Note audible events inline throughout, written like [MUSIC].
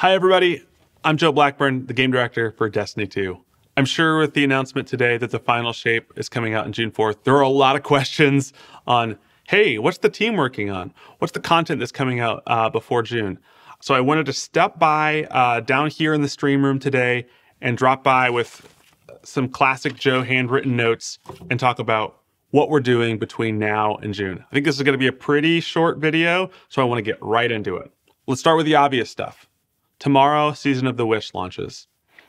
Hi, everybody. I'm Joe Blackburn, the game director for Destiny 2. I'm sure with the announcement today that the final shape is coming out on June 4th, there are a lot of [LAUGHS] questions on hey, what's the team working on? What's the content that's coming out uh, before June? So I wanted to step by uh, down here in the stream room today and drop by with some classic Joe handwritten notes and talk about what we're doing between now and June. I think this is going to be a pretty short video, so I want to get right into it. Let's start with the obvious stuff. Tomorrow, Season of the Wish launches.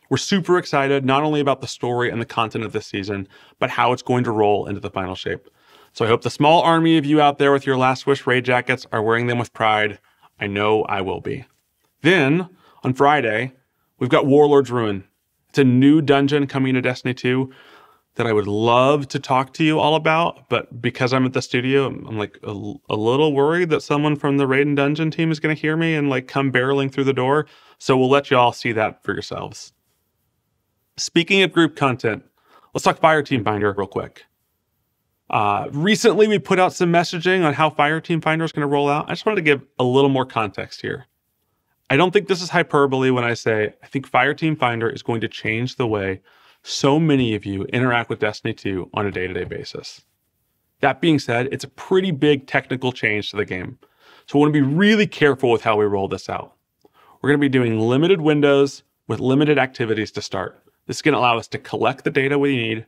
We're super excited not only about the story and the content of this season, but how it's going to roll into the final shape. So I hope the small army of you out there with your Last Wish raid jackets are wearing them with pride. I know I will be. Then, on Friday, we've got Warlord's Ruin. It's a new dungeon coming to Destiny 2 that I would love to talk to you all about, but because I'm at the studio, I'm, like a, a, little worried that someone from the Raid and Dungeon team is going to hear me and like come barreling through the door. So we'll let you all see that for yourselves. Speaking of group content, let's talk Fireteam Finder real quick. Uh, recently, we put out some messaging on how Fireteam Finder is going to roll out. I just wanted to give a little more context here. I don't think this is hyperbole when I say I think Fireteam Finder is going to change the way so many of you interact with Destiny 2 on a day to day basis. That being said, it's a pretty big technical change to the game. So I want to be really careful with how we roll this out. We're going to be doing limited windows with limited activities to start. This is going to allow us to collect the data we need,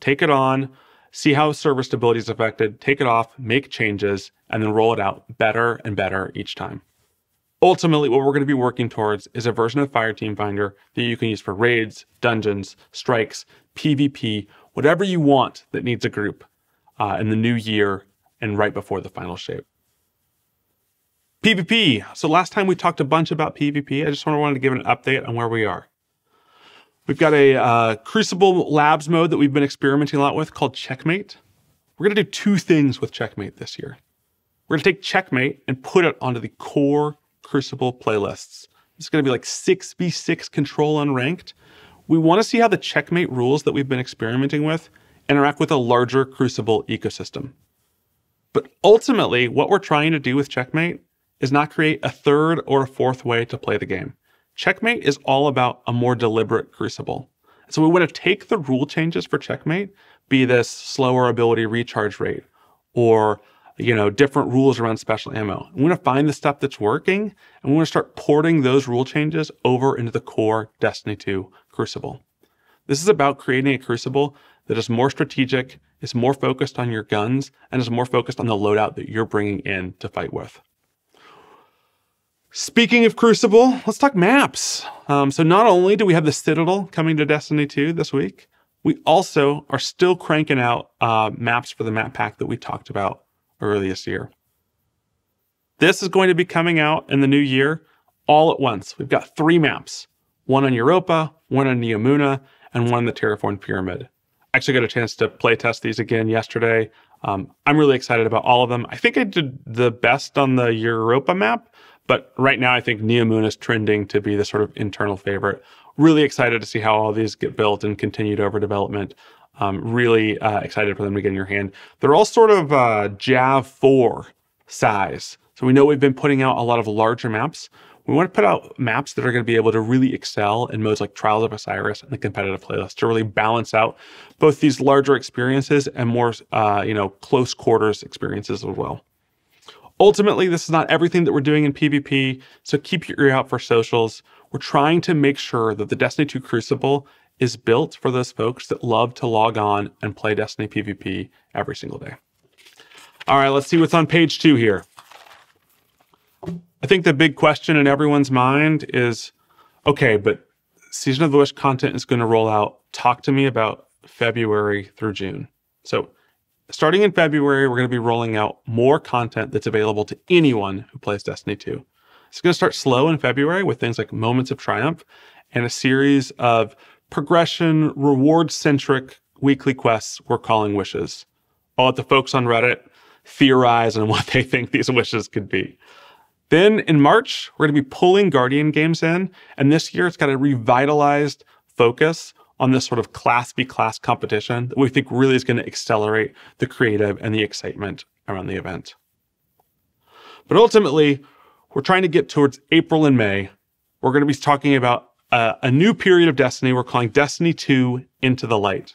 take it on, see how server stability is affected, take it off, make changes, and then roll it out better and better each time. Ultimately, what we're going to be working towards is a version of Fireteam Finder that you can use for raids, dungeons, strikes, PvP, whatever you want that needs a group uh, in the new year and right before the final shape. PvP. So last time we talked a bunch about PvP. I just wanted to give an update on where we are. We've got a uh, Crucible Labs mode that we've been experimenting a lot with called Checkmate. We're going to do two things with Checkmate this year. We're going to take Checkmate and put it onto the core Crucible playlists. It's going to be like 6v6 control unranked. We want to see how the Checkmate rules that we've been experimenting with interact with a larger Crucible ecosystem. But ultimately, what we're trying to do with Checkmate is not create a third or a fourth way to play the game. Checkmate is all about a more deliberate crucible. So we want to take the rule changes for Checkmate, be this slower ability recharge rate or you know, different rules around special ammo. We want to find the stuff that's working and we want to start porting those rule changes over into the core Destiny 2 Crucible. This is about creating a Crucible that is more strategic, is more focused on your guns, and is more focused on the loadout that you're bringing in to fight with. Speaking of Crucible, let's talk maps. Um, so not only do we have the Citadel coming to Destiny 2 this week, we also are still cranking out uh, maps for the map pack that we talked about earlier this year. This is going to be coming out in the new year all at once. We've got three maps, one on Europa, one on Neomuna, and one on the Terraform Pyramid. I actually got a chance to play test these again yesterday. Um, I'm really excited about all of them. I think I did the best on the Europa map, but right now, I think Neomuna is trending to be the sort of internal favorite. Really excited to see how all these get built and continued over development. Um, really uh, excited for them to get in your hand. They're all sort of uh, Jav 4 size. So we know we've been putting out a lot of larger maps. We want to put out maps that are going to be able to really excel in modes like Trials of Osiris and the competitive playlist to really balance out both these larger experiences and more, uh, you know, close quarters experiences as well. Ultimately, this is not everything that we're doing in PvP, so keep your ear out for socials. We're trying to make sure that the Destiny 2 Crucible is built for those folks that love to log on and play Destiny PvP every single day. All right, let's see what's on page two here. I think the big question in everyone's mind is okay, but Season of the Wish content is going to roll out. Talk to me about February through June. So, starting in February, we're going to be rolling out more content that's available to anyone who plays Destiny 2. It's going to start slow in February with things like Moments of Triumph and a series of progression, reward centric weekly quests we're calling wishes. I'll let the folks on Reddit theorize on [LAUGHS] what they think these wishes could be. Then in March, we're going to be pulling Guardian games in. And this year, it's got a revitalized focus on this sort of class v class competition that we think really is going to accelerate the creative and the excitement around the event. But ultimately, we're trying to get towards April and May we're going to be talking about uh, a new period of Destiny we're calling Destiny 2 Into the Light.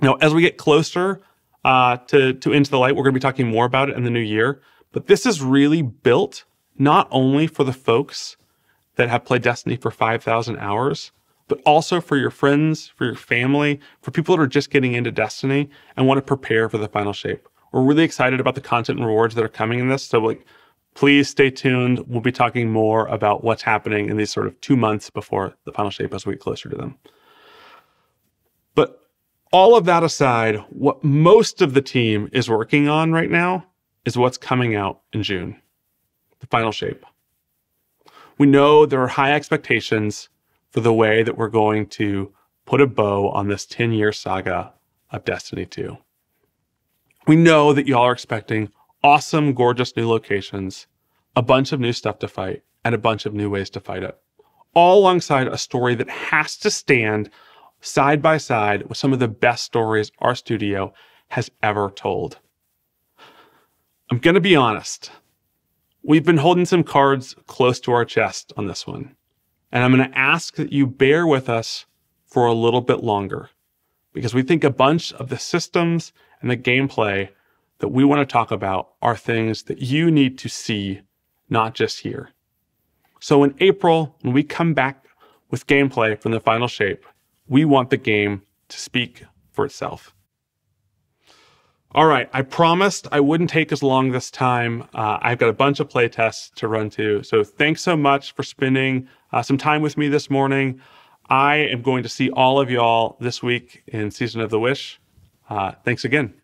Now, as we get closer uh, to, to Into the Light, we're going to be talking more about it in the new year. But this is really built not only for the folks that have played Destiny for 5,000 hours, but also for your friends, for your family, for people that are just getting into Destiny and want to prepare for the final shape. We're really excited about the content and rewards that are coming in this. So like please stay tuned. We'll be talking more about what's happening in these sort of two months before the final shape as we get closer to them. But all of that aside, what most of the team is working on right now is what's coming out in June, the final shape. We know there are high expectations for the way that we're going to put a bow on this 10 year saga of Destiny 2. We know that y'all are expecting awesome, gorgeous new locations, a bunch of new stuff to fight, and a bunch of new ways to fight it. All alongside a story that has to stand side by side with some of the best stories our studio has ever told. I'm going to be honest. We've been holding some cards close to our chest on this one. And I'm going to ask that you bear with us for a little bit longer because we think a bunch of the systems and the gameplay that we want to talk about are things that you need to see, not just hear. So in April, when we come back with gameplay from the final shape, we want the game to speak for itself. All right, I promised I wouldn't take as long this time. Uh, I've got a bunch of playtests to run to. So thanks so much for spending uh, some time with me this morning. I am going to see all of y'all this week in Season of the Wish. Uh, thanks again.